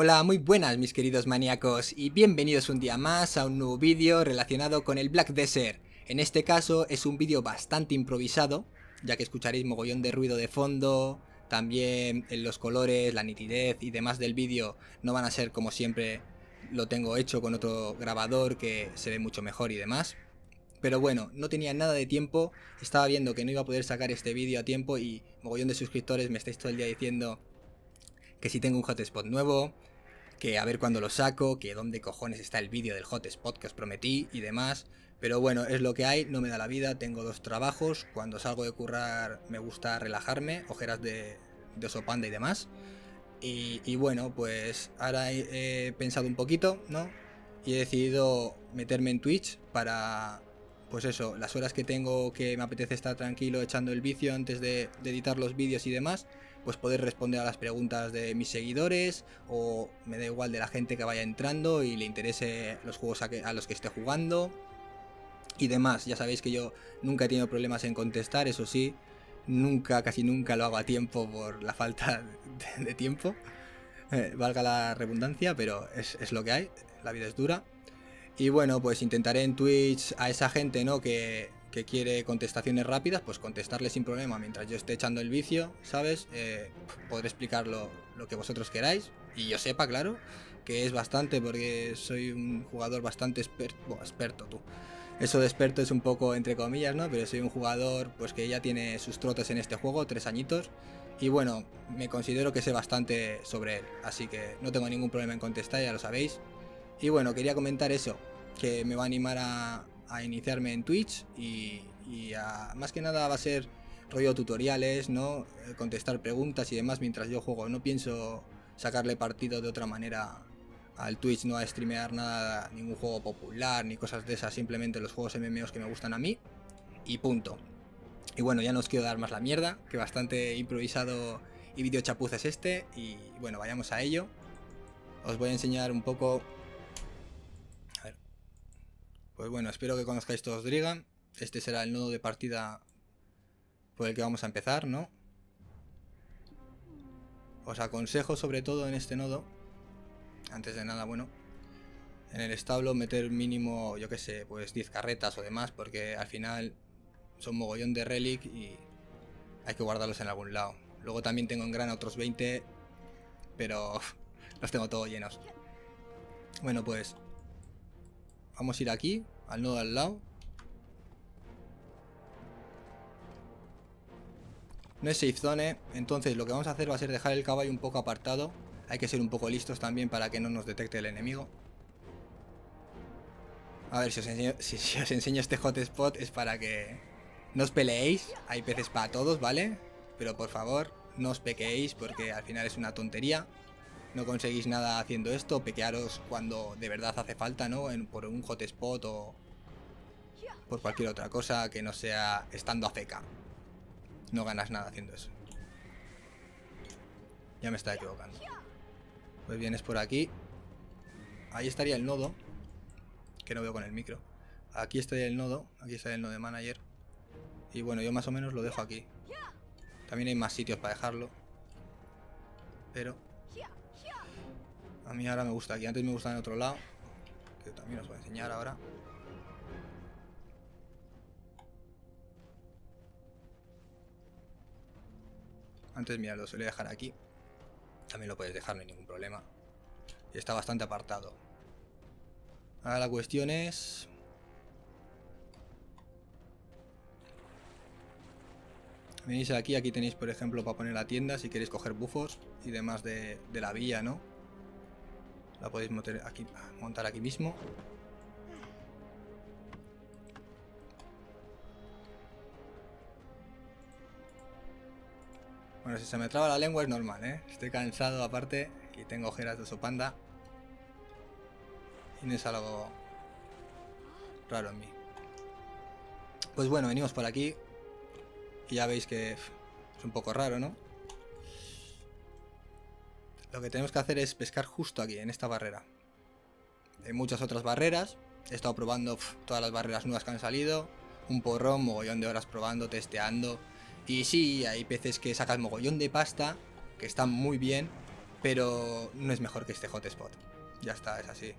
Hola, muy buenas mis queridos maníacos y bienvenidos un día más a un nuevo vídeo relacionado con el Black Desert. En este caso es un vídeo bastante improvisado, ya que escucharéis mogollón de ruido de fondo, también en los colores, la nitidez y demás del vídeo no van a ser como siempre lo tengo hecho con otro grabador que se ve mucho mejor y demás. Pero bueno, no tenía nada de tiempo, estaba viendo que no iba a poder sacar este vídeo a tiempo y mogollón de suscriptores me estáis todo el día diciendo que si tengo un hotspot nuevo, que a ver cuándo lo saco, que dónde cojones está el vídeo del hotspot que os prometí y demás. Pero bueno, es lo que hay, no me da la vida, tengo dos trabajos, cuando salgo de currar me gusta relajarme, ojeras de, de oso panda y demás. Y, bueno, pues ahora he, pensado un poquito, ¿no? Y he decidido meterme en Twitch para, pues eso, las horas que tengo que me apetece estar tranquilo echando el vicio antes de editar los vídeos y demás, pues poder responder a las preguntas de mis seguidores o me da igual de la gente que vaya entrando y le interese los juegos a, los que esté jugando y demás. Ya sabéis que yo nunca he tenido problemas en contestar, eso sí, nunca, casi nunca lo hago a tiempo por la falta de, tiempo. Eh, valga la redundancia, pero es, es, lo que hay, la vida es dura. Y bueno, pues intentaré en Twitch a esa gente, ¿no? Que, que quiere contestaciones rápidas, pues contestarle sin problema mientras yo esté echando el vicio, ¿sabes? Eh, podré explicar lo, que vosotros queráis y yo sepa, claro, que es bastante porque soy un jugador bastante experto, experto tú. Eso de experto es un poco entre comillas, ¿no? Pero soy un jugador pues que ya tiene sus trotes en este juego, tres añitos. Y bueno, me considero que sé bastante sobre él, así que no tengo ningún problema en contestar, ya lo sabéis. Y bueno, quería comentar eso, que me va a animar a, a iniciarme en Twitch y, más que nada va a ser rollo tutoriales, ¿no? Eh, contestar preguntas y demás mientras yo juego. No pienso sacarle partido de otra manera al Twitch, no a streamear nada, ningún juego popular ni cosas de esas, simplemente los juegos MMOs que me gustan a mí y punto. Y bueno, ya no os quiero dar más la mierda, que bastante improvisado y video chapuz es este y bueno, vayamos a ello. Os voy a enseñar un poco pues bueno, espero que conozcáis todos Drigan. Este será el nodo de partida por el que vamos a empezar, ¿no? Os aconsejo sobre todo en este nodo, antes de nada, bueno, en el establo meter mínimo, yo que sé, pues 10 carretas o demás, porque al final son mogollón de relic y hay que guardarlos en algún lado. Luego también tengo en grana otros 20, pero los tengo todos llenos. Bueno, pues Vamos a ir aquí, al nodo al lado. No es safe zone, entonces lo que vamos a hacer va a ser dejar el caballo un poco apartado. Hay que ser un poco listos también para que no nos detecte el enemigo. A ver, si os enseño, si, os enseño este hotspot es para que no os peleéis. Hay peces para todos, ¿vale? Pero por favor, no os pequeéis porque al final es una tontería no conseguís nada haciendo esto, pequearos cuando de verdad hace falta, ¿no? por un hotspot o por cualquier otra cosa que no sea estando a feca. No ganas nada haciendo eso. Ya me está equivocando. Pues vienes por aquí. Ahí estaría el nodo. Que no veo con el micro. Aquí estaría el nodo. Aquí estaría el nodo de manager. Y bueno, yo más o menos lo dejo aquí. También hay más sitios para dejarlo. Pero a mí ahora me gusta aquí. Antes me gustaba en otro lado. Que también os voy a enseñar ahora. Antes, mira, lo suele dejar aquí. También lo puedes dejar, no hay ningún problema. Y está bastante apartado. Ahora la cuestión es... Venís aquí, aquí tenéis por ejemplo para poner la tienda si queréis coger bufos y demás de, de la vía, ¿no? La podéis montar aquí, mismo. Bueno, si se me traba la lengua es normal, ¿eh? Estoy cansado aparte y tengo ojeras de sopanda. Y no es algo raro en mí. Pues bueno, venimos por aquí. Y ya veis que es un poco raro, ¿no? Lo que tenemos que hacer es pescar justo aquí, en esta barrera. Hay muchas otras barreras. He estado probando todas las barreras nuevas que han salido. Un porrón, mogollón de horas probando, testeando. Y sí, hay peces que sacas mogollón de pasta, que están muy bien. Pero no es mejor que este hotspot. Ya está, es así.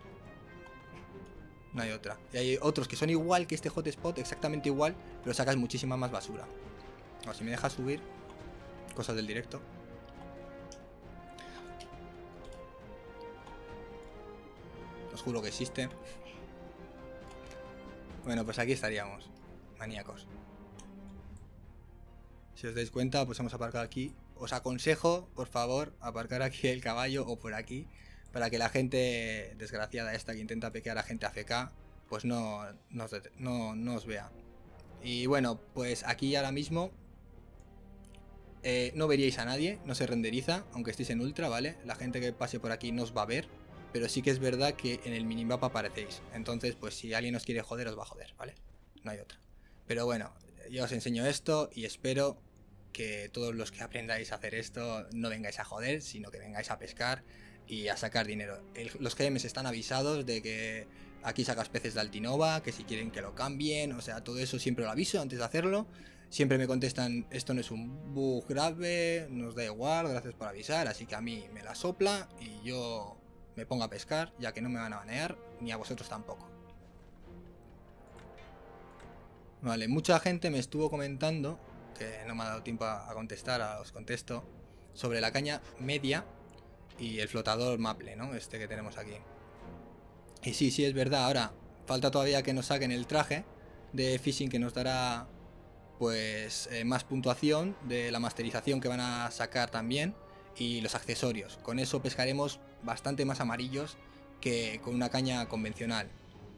No hay otra. Y hay otros que son igual que este hotspot, exactamente igual, pero sacas muchísima más basura. O si me deja subir, cosas del directo. Juro que existe. Bueno, pues aquí estaríamos, maníacos. Si os dais cuenta, pues hemos aparcado aquí. Os aconsejo, por favor, aparcar aquí el caballo o por aquí, para que la gente desgraciada esta que intenta pequear a gente AFK, pues no, no, os vea. Y bueno, pues aquí ahora mismo eh, no veríais a nadie, no se renderiza, aunque estéis en ultra, ¿vale? La gente que pase por aquí no os va a ver, pero sí que es verdad que en el minimapa aparecéis. Entonces, pues si alguien os quiere joder, os va a joder, ¿vale? No hay otra. Pero bueno, yo os enseño esto y espero que todos los que aprendáis a hacer esto no vengáis a joder, sino que vengáis a pescar y a sacar dinero. los GMs están avisados de que aquí sacas peces de Altinova, que si quieren que lo cambien, o sea, todo eso siempre lo aviso antes de hacerlo. Siempre me contestan, esto no es un bug grave, nos da igual, gracias por avisar, así que a mí me la sopla y yo me pongo a pescar, ya que no me van a banear, ni a vosotros tampoco. Vale, mucha gente me estuvo comentando que no me ha dado tiempo a, contestar, os contesto, sobre la caña media y el flotador Maple, ¿no? Este que tenemos aquí. Y sí, sí, es verdad, ahora falta todavía que nos saquen el traje de phishing que nos dará pues eh, más puntuación de la masterización que van a sacar también y los accesorios. Con eso pescaremos bastante más amarillos que con una caña convencional.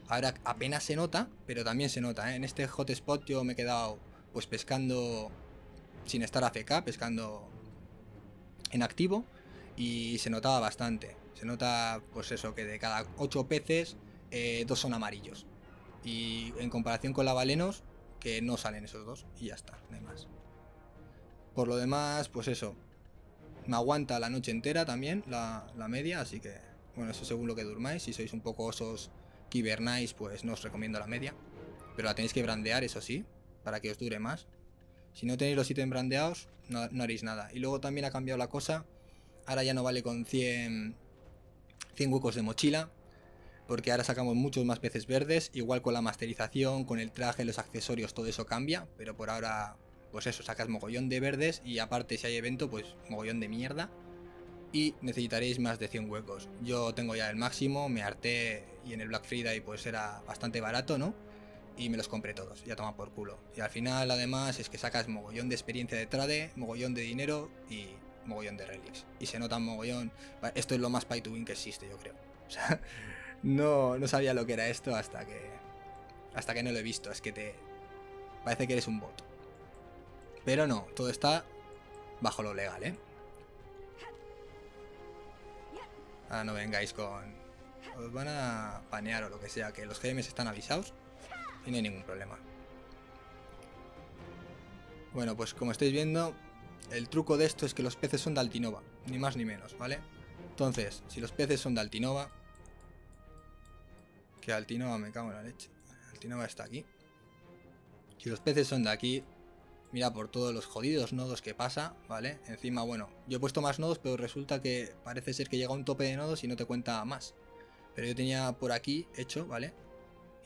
Ahora apenas se nota, pero también se nota. ¿eh? En este hotspot yo me he quedado pues pescando sin estar AFK, pescando en activo y se notaba bastante. Se nota pues eso, que de cada 8 peces, eh, dos son amarillos. Y en comparación con la Valenos, que no salen esos dos y ya está, no más. Por lo demás, pues eso, me aguanta la noche entera también, la, la media, así que, bueno, eso según lo que durmáis. Si sois un poco osos que hibernáis, pues no os recomiendo la media. Pero la tenéis que brandear, eso sí, para que os dure más. Si no tenéis los ítems brandeados, no, haréis nada. Y luego también ha cambiado la cosa. Ahora ya no vale con 100, 100 huecos de mochila. Porque ahora sacamos muchos más peces verdes. Igual con la masterización, con el traje, los accesorios, todo eso cambia. Pero por ahora, pues eso, sacas mogollón de verdes. Y aparte, si hay evento, pues mogollón de mierda. Y necesitaréis más de 100 huecos. Yo tengo ya el máximo, me harté y en el Black Friday pues era bastante barato, ¿no? y me los compré todos, ya toma por culo. Y al final además es que sacas mogollón de experiencia de trade, mogollón de dinero y mogollón de relics. Y se nota mogollón... Esto es lo más pay to win que existe, yo creo. O sea, no, no sabía lo que era esto hasta que... Hasta que no lo he visto, es que te... Parece que eres un bot. Pero no, todo está bajo lo legal, ¿eh? Ahora no vengáis con... Os van a panear o lo que sea, que los GMs están avisados y no hay ningún problema. Bueno, pues como estáis viendo, el truco de esto es que los peces son de Altinova, ni más ni menos, ¿vale? Entonces, si los peces son de Altinova, que Altinova me cago en la leche, Altinova está aquí. Si los peces son de aquí, mira por todos los jodidos nodos que pasa, ¿vale? Encima, bueno, yo he puesto más nodos, pero resulta que parece ser que llega un tope de nodos y no te cuenta más. Pero yo tenía por aquí hecho, ¿vale?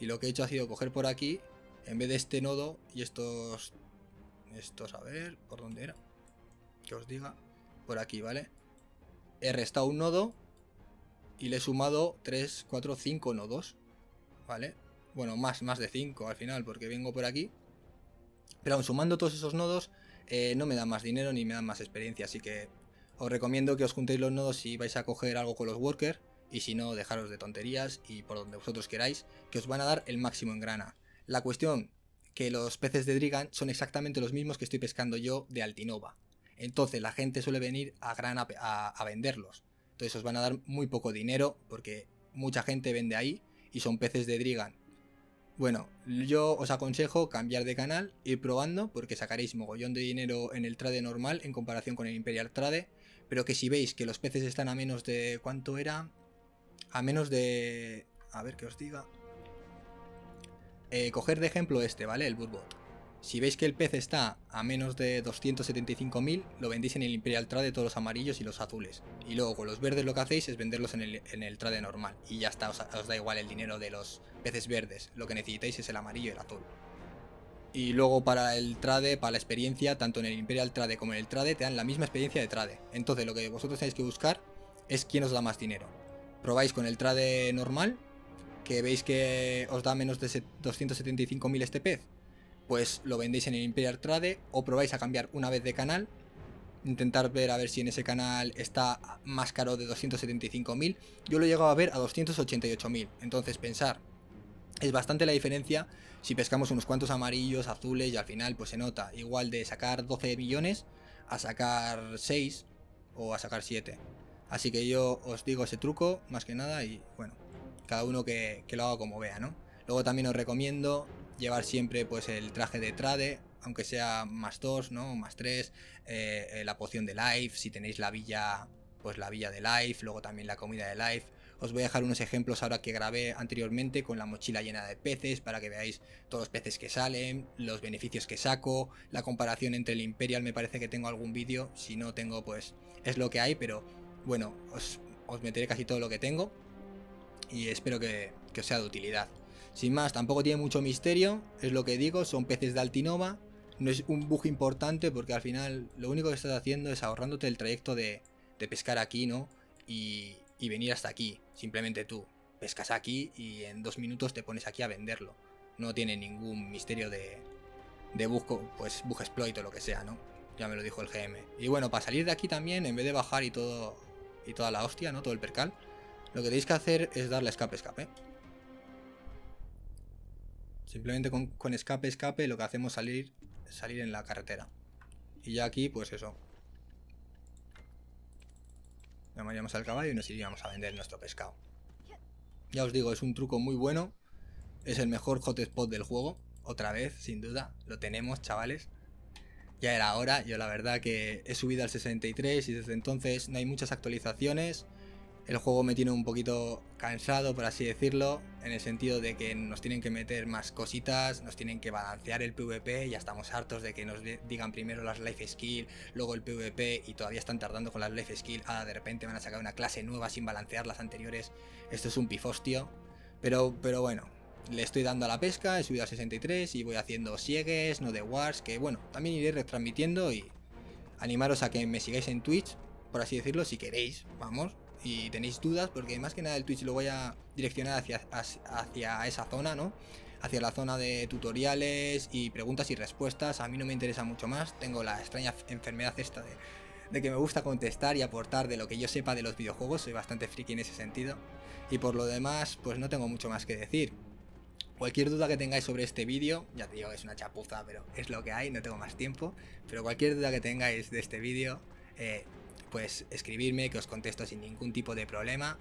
Y lo que he hecho ha sido coger por aquí, en vez de este nodo y estos... Estos, a ver, ¿por dónde era? Que os diga. Por aquí, ¿vale? He restado un nodo y le he sumado 3, 4, 5 nodos. ¿Vale? Bueno, más, más de 5 al final, porque vengo por aquí. Pero aún sumando todos esos nodos, eh, no me dan más dinero ni me dan más experiencia. Así que os recomiendo que os juntéis los nodos si vais a coger algo con los workers y si no, dejaros de tonterías y por donde vosotros queráis, que os van a dar el máximo en grana. La cuestión, que los peces de Drigan son exactamente los mismos que estoy pescando yo de Altinova. Entonces la gente suele venir a grana a, venderlos. Entonces os van a dar muy poco dinero porque mucha gente vende ahí y son peces de Drigan. Bueno, yo os aconsejo cambiar de canal, ir probando porque sacaréis mogollón de dinero en el trade normal en comparación con el Imperial Trade, pero que si veis que los peces están a menos de... ¿cuánto era? a menos de... A ver que os diga. Eh, coger de ejemplo este, ¿vale? El Burbot. Si veis que el pez está a menos de 275.000, lo vendéis en el Imperial Trade todos los amarillos y los azules. Y luego con los verdes lo que hacéis es venderlos en el, en trade normal. Y ya está, os, os, da igual el dinero de los peces verdes. Lo que necesitáis es el amarillo y el azul. Y luego para el trade, para la experiencia, tanto en el Imperial Trade como en el trade, te dan la misma experiencia de trade. Entonces lo que vosotros tenéis que buscar es quién os da más dinero. Probáis con el trade normal, que veis que os da menos de 275.000 este pez pues lo vendéis en el Imperial Trade o probáis a cambiar una vez de canal. Intentar ver a ver si en ese canal está más caro de 275.000. Yo lo he llegado a ver a 288.000. Entonces pensar, es bastante la diferencia si pescamos unos cuantos amarillos, azules y al final pues se nota igual de sacar 12 millones a sacar 6 o a sacar 7. Así que yo os digo ese truco más que nada y bueno, cada uno que, que lo haga como vea, ¿no? Luego también os recomiendo llevar siempre pues el traje de trade, aunque sea más 2, ¿no? Más 3, eh, eh, la poción de life, si tenéis la villa, pues la villa de life, luego también la comida de life. Os voy a dejar unos ejemplos ahora que grabé anteriormente con la mochila llena de peces para que veáis todos los peces que salen, los beneficios que saco, la comparación entre el Imperial, me parece que tengo algún vídeo, si no tengo pues es lo que hay, pero bueno, os, meteré casi todo lo que tengo y espero que os sea de utilidad. Sin más, tampoco tiene mucho misterio, es lo que digo, son peces de Altinova. No es un bug importante porque al final lo único que estás haciendo es ahorrándote el trayecto de, pescar aquí, ¿no? Y, venir hasta aquí, simplemente tú. Pescas aquí y en dos minutos te pones aquí a venderlo. No tiene ningún misterio de, de bug, pues bug exploit o lo que sea, ¿no? Ya me lo dijo el GM. Y bueno, para salir de aquí también, en vez de bajar y todo y toda la hostia, ¿no? Todo el percal, lo que tenéis que hacer es darle escape, escape. Simplemente con, escape, escape, lo que hacemos salir, salir en la carretera. Y ya aquí, pues eso. Llamaríamos al caballo y nos iríamos a vender nuestro pescado. Ya os digo, es un truco muy bueno. Es el mejor hotspot del juego. Otra vez, sin duda. Lo tenemos, chavales. Ya era hora. Yo la verdad que he subido al 63 y desde entonces no hay muchas actualizaciones. El juego me tiene un poquito cansado, por así decirlo, en el sentido de que nos tienen que meter más cositas, nos tienen que balancear el PvP, ya estamos hartos de que nos digan primero las life skill, luego el PvP y todavía están tardando con las life skill, ah, de repente van a sacar una clase nueva sin balancear las anteriores, esto es un pifostio, pero, pero bueno, le estoy dando a la pesca, he subido a 63 y voy haciendo siegues, no de wars, que bueno, también iré retransmitiendo y animaros a que me sigáis en Twitch, por así decirlo, si queréis, vamos, y tenéis dudas, porque más que nada el Twitch lo voy a direccionar hacia, hacia esa zona, ¿no? Hacia la zona de tutoriales y preguntas y respuestas. A mí no me interesa mucho más. Tengo la extraña enfermedad esta de, de que me gusta contestar y aportar de lo que yo sepa de los videojuegos. Soy bastante friki en ese sentido. Y por lo demás, pues no tengo mucho más que decir. Cualquier duda que tengáis sobre este vídeo, ya te digo que es una chapuza, pero es lo que hay, no tengo más tiempo. Pero cualquier duda que tengáis de este vídeo, eh, pues escribirme que os contesto sin ningún tipo de problema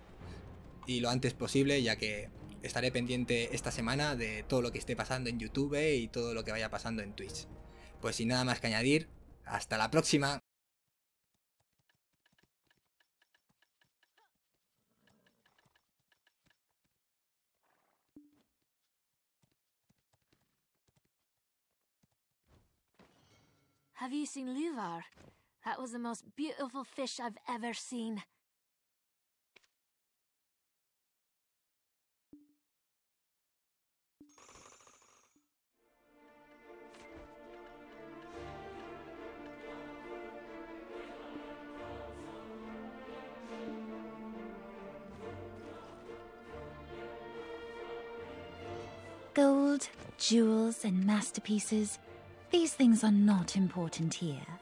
y lo antes posible ya que estaré pendiente esta semana de todo lo que esté pasando en YouTube y todo lo que vaya pasando en Twitch. Pues sin nada más que añadir, hasta la próxima. Have you seen Luvar? That was the most beautiful fish I've ever seen. Gold, jewels, and masterpieces, these things are not important here.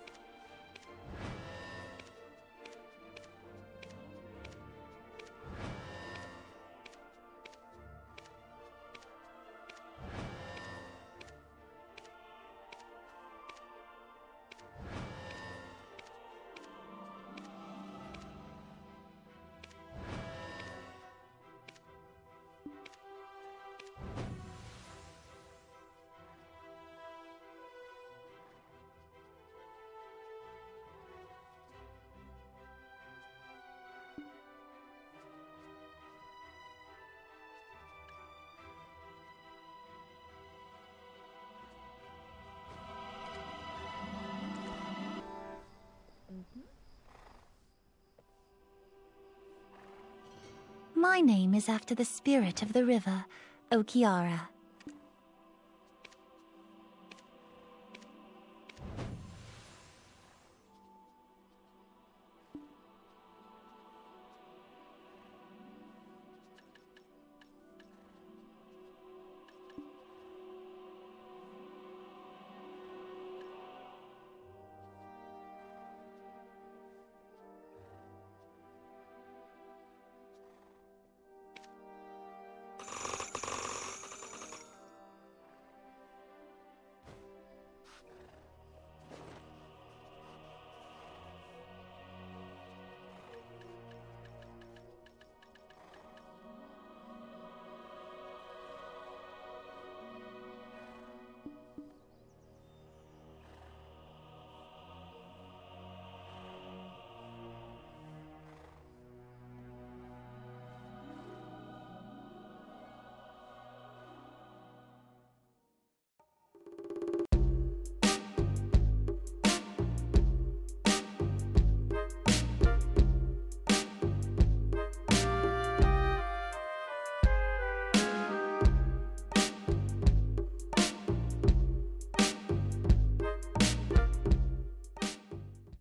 My name is after the spirit of the river, Okiara.